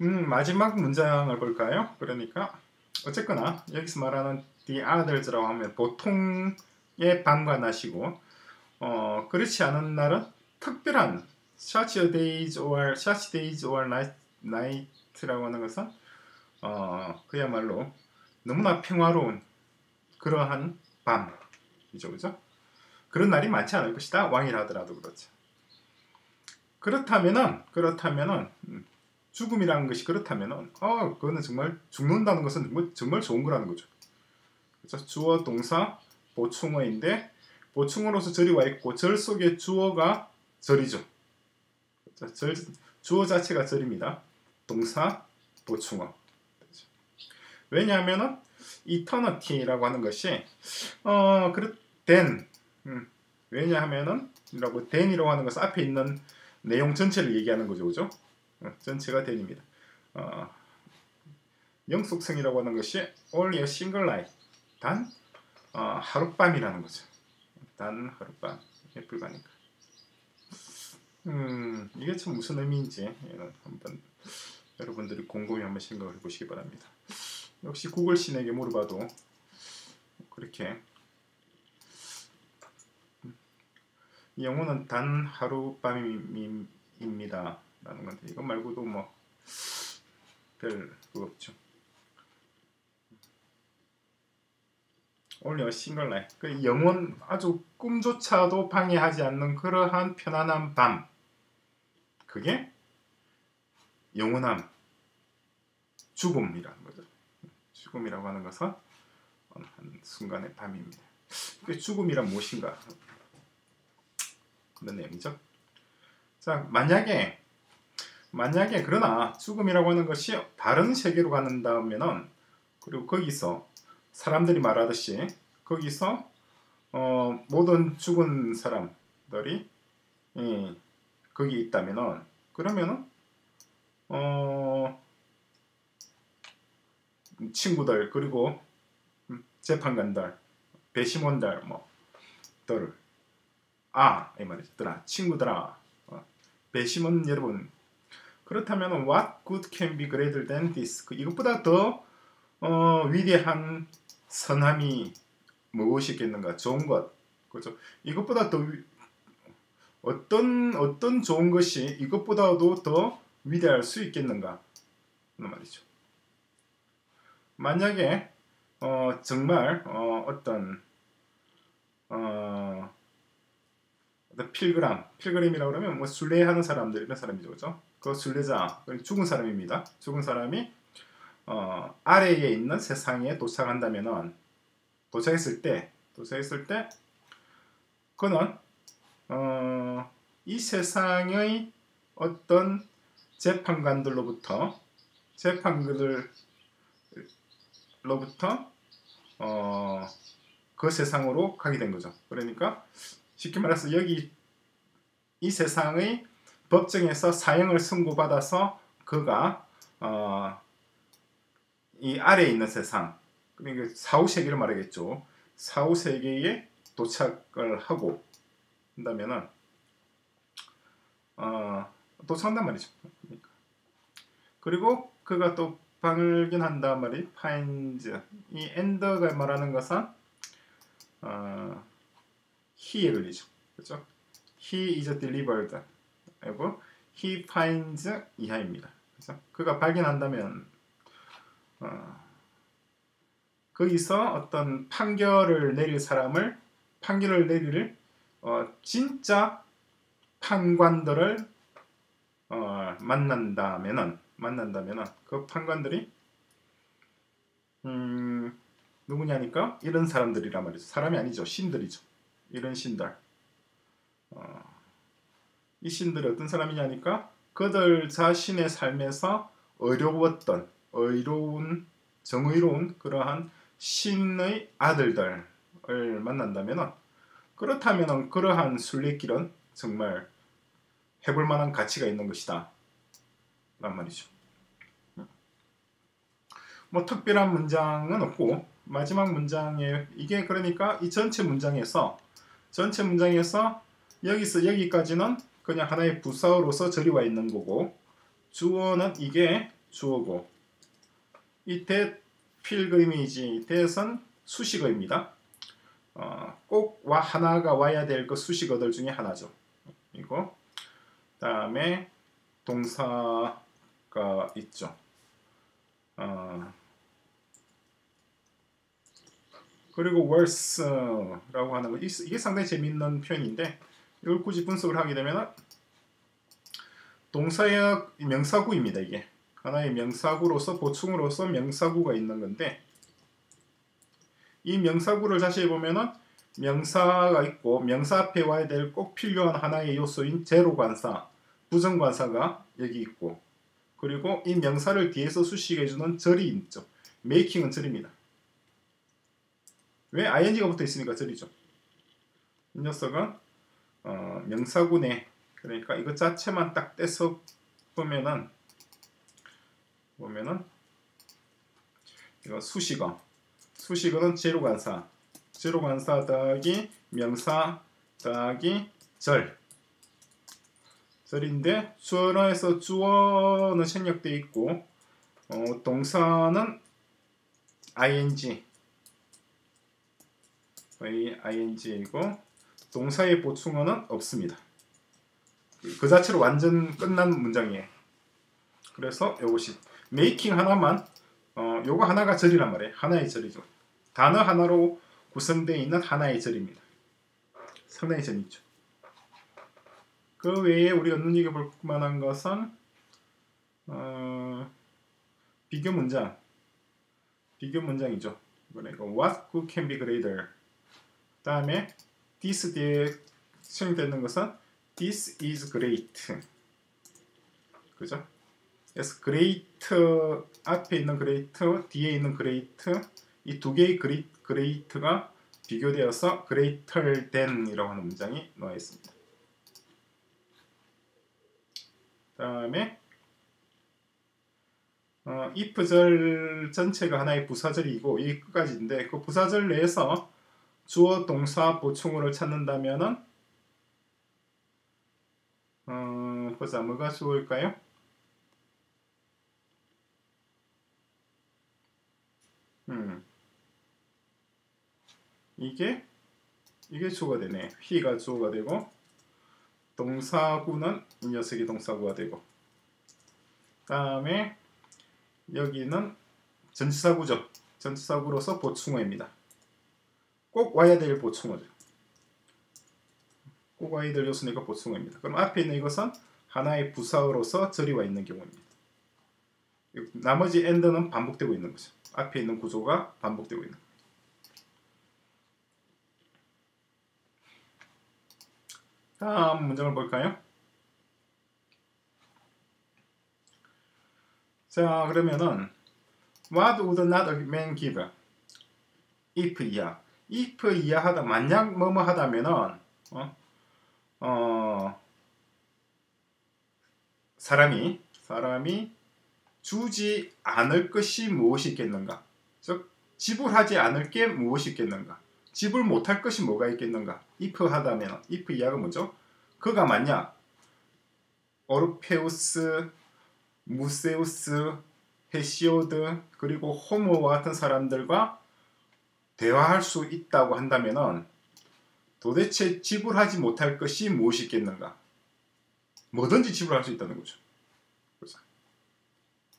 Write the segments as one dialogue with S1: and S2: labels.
S1: 음, 마지막 문장을 볼까요? 그러니까 어쨌거나 여기서 말하는 the others라고 하면 보통에 방관하시고 어, 그렇지 않은 날은 특별한 such days or such days or night, night라고 하는 것은 어, 그야말로 너무나 평화로운 그러한 밤이죠, 그죠? 그런 날이 많지 않을 것이다. 왕이라 하더라도 그렇죠. 그렇다면은 그렇다면은 음, 죽음이라는 것이 그렇다면은 어 그거는 정말 죽는다는 것은 정말, 정말 좋은 거라는 거죠. 그래서 주어 동사 보충어인데 보충어로서 절이 와 있고 절 속에 주어가 절이죠. 그렇죠? 절 주어 자체가 절입니다. 동사 보충어. 그렇죠? 왜냐하면은 이터너티라고 하는 것이 어 그렇 된 음, 왜냐하면은 이라고 den이라고 하는 것은 앞에 있는 내용 전체를 얘기하는 거죠, 그죠? 어, 전체가 den입니다. 어, 영속성이라고 하는 것이 only a single night, 단 어, 하룻밤이라는 거죠. 단 하룻밤에 불과니까. 음, 이게 참 무슨 의미인지 한번 여러분들이 곰곰이 한번 생각을 해보시기 바랍니다. 역시 구글 신에게 물어봐도 그렇게 영혼은 단 하룻밤입니다. 라는 건데 이것 말고도 뭐 별 그거 없죠. single night. 그 영혼 아주 꿈조차도 방해하지 않는 그러한 편안한 밤. 그게 영원함, 죽음이라는 거죠. 죽음이라고 하는 것은 한 순간의 밤입니다. 그 죽음이란 무엇인가? 그런 내용이죠. 자, 만약에 만약에 그러나 죽음이라고 하는 것이 다른 세계로 가는다면은 그리고 거기서 사람들이 말하듯이 거기서 어, 모든 죽은 사람들이 예, 거기 있다면은 그러면은 어, 친구들 그리고 재판관들 배심원들 뭐들 아, 이 말이더라. 친구들아. 어, 배심원 여러분. 그렇다면 what good can be greater than this? 그 이것보다 더 어, 위대한 선함이 무엇이겠는가? 좋은 것. 그렇죠? 이것보다 더 위, 어떤 어떤 좋은 것이 이것보다도 더 위대할 수 있겠는가? 그 말이죠. 만약에 어, 정말 어, 어떤 어, 필그람, 필그림이라고 그러면 뭐 순례하는 사람들 이런 사람이죠, 그죠? 그 순례자, 죽은 사람입니다. 죽은 사람이 어, 아래에 있는 세상에 도착한다면은 도착했을 때, 도착했을 때, 그는 어, 이 세상의 어떤 재판관들로부터 재판관들로부터 어, 그 세상으로 가게 된 거죠. 그러니까 쉽게 말해서 여기 이 세상의 법정에서 사형을 선고받아서 그가 어, 이 아래에 있는 세상 그러니까 사후 세계를 말하겠죠. 사후 세계에 도착을 하고 한다면은 어, 도착한단 말이죠. 그리고 그가 또 발견한단 말이 파인즈 이 엔더가 말하는 것은 어, he에 걸리죠. 그렇죠? He is delivered. 그리고 he finds 이하입니다. 그래서 그가 발견한다면 어, 거기서 어떤 판결을 내릴 사람을 판결을 내릴 어, 진짜 판관들을 어, 만난다면은 만난다면은 그 판관들이 음, 누구냐니까 이런 사람들이란 말이죠. 사람이 아니죠. 신들이죠. 이런 신들. 어, 이 신들이 어떤 사람이냐니까 그들 자신의 삶에서 어려웠던 어이로운 정의로운 그러한 신의 아들들을 만난다면 그렇다면 그러한 순례길은 정말 해볼 만한 가치가 있는 것이다. 란 말이죠. 뭐 특별한 문장은 없고 마지막 문장에 이게 그러니까 이 전체 문장에서 전체 문장에서 여기서 여기까지는 그냥 하나의 부사어로서 저리 와 있는 거고 주어는 이게 주어고 이 that 필그리미지 that은 수식어입니다. 어, 꼭 와 하나가 와야 될그 수식어들 중에 하나죠. 이거 다음에 동사가 있죠. 어, 그리고 worse라고 하는 거 이게 상당히 재밌는 표현인데 이걸 굳이 분석을 하게 되면 동사의 명사구입니다. 이게 하나의 명사구로서 보충으로서 명사구가 있는 건데 이 명사구를 자세히 보면은 명사가 있고 명사 앞에 와야 될 꼭 필요한 하나의 요소인 제로 관사, 부정 관사가 여기 있고 그리고 이 명사를 뒤에서 수식해주는 절이 있죠. 메이킹은 절입니다. 왜 ing가 붙어 있으니까 절이죠. 이 녀석은 어, 명사구네 그러니까 이것 자체만 딱 떼서 보면은 보면은 이거 수식어. 수식어는 제로관사. 제로관사 더하기 명사 더하기 절. 절인데 주어에서 주어는 생략되어 있고 어, 동사는 ing. ing이고 동사의 보충어는 없습니다. 그 자체로 완전 끝난 문장이에요. 그래서 이것이 메이킹 하나만 어, 요거 하나가 절이란 말이에요. 하나의 절이죠. 단어 하나로 구성되어 있는 하나의 절입니다. 상당히 재밌죠. 그 외에 우리가 눈여겨 볼 만한 것은 어, 비교 문장 비교 문장이죠. 그러니까 what good can be greater 다음에 this 뒤에 수행되는 것은 this is great 그죠? 그래서 great 앞에 있는 great 뒤에 있는 great 이 두 개의 great, great가 비교되어서 greater than 이라고 하는 문장이 나와 있습니다. 다음에 어, if절 전체가 하나의 부사절이고 이 끝까지인데 그 부사절 내에서 주어 동사 보충어를 찾는다면은 어, 보자 뭐가 좋을까요? 음. 이게 이게 주어가 되네. 휘가 주어가 되고 동사구는 이 녀석이 동사구가 되고 다음에 여기는 전치사구죠. 전치사구로서 보충어입니다. 꼭 와야 될 보충어죠. 꼭 와야 될 요소니까 보충어입니다. 그럼 앞에 있는 이것은 하나의 부사어로서 절이 와 있는 경우입니다. 나머지 엔드는 반복되고 있는 거죠. 앞에 있는 구조가 반복되고 있는 거예요. 다음 문장을 볼까요? 자 그러면은 What would not a man give? if 이하 if 이하하다 만약 뭐뭐 하다면은 어, 어 사람이 사람이 주지 않을 것이 무엇이 있겠는가? 즉 지불하지 않을 게 무엇이 있겠는가? 지불 못할 것이 뭐가 있겠는가? if 하다면 if 이하가 뭐죠? 그가 만약 오르페우스, 무세우스, 헤시오드 그리고 호모와 같은 사람들과 대화할 수 있다고 한다면 도대체 지불하지 못할 것이 무엇이 있겠는가? 뭐든지 지불할 수 있다는 거죠.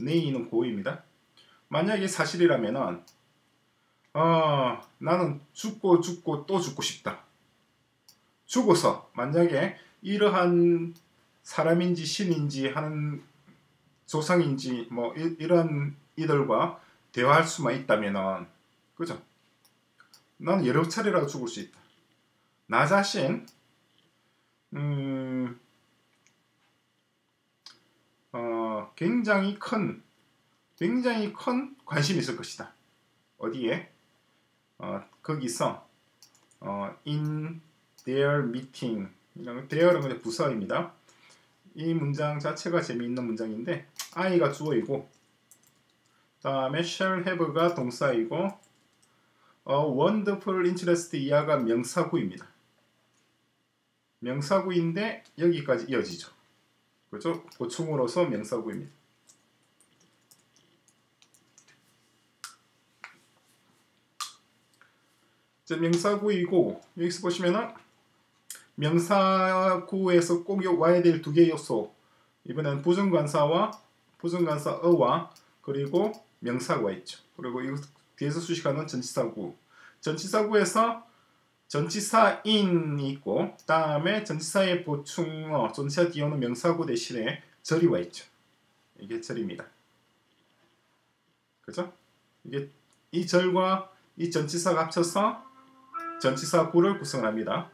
S1: 네이는 고입니다. 만약에 사실이라면은 어, 나는 죽고 죽고 또 죽고 싶다. 죽어서 만약에 이러한 사람인지 신인지 하는 조상인지 뭐 이, 이런 이들과 대화할 수만 있다면은 그죠? 나는 여러 차례라도 죽을 수 있다. 나 자신 음, 어, 굉장히 큰 굉장히 큰 관심이 있을 것이다. 어디에? 어, 거기서 어, in their meeting there는 그냥 부사입니다. 이 문장 자체가 재미있는 문장인데 I가 주어이고 다음에 shall have가 동사이고 어, wonderful interest 이하가 명사구입니다. 명사구인데 여기까지 이어지죠. 그렇죠? 보충으로서 명사구입니다. 이제 명사구이고 여기서 보시면은 명사구에서 꼭 와야 될 두 개의 요소 이번엔 부정관사와 부정관사 어와 그리고 명사가 있죠. 그리고 이것 뒤에서 수식하는 전치사구 전치사구에서 전치사인이 있고 다음에 전치사의 보충어 전치사 뒤에 오는 명사구 대신에 절이 와 있죠. 이게 절입니다. 그죠? 이게 이 절과 이 전치사가 합쳐서 전치사구를 구성합니다.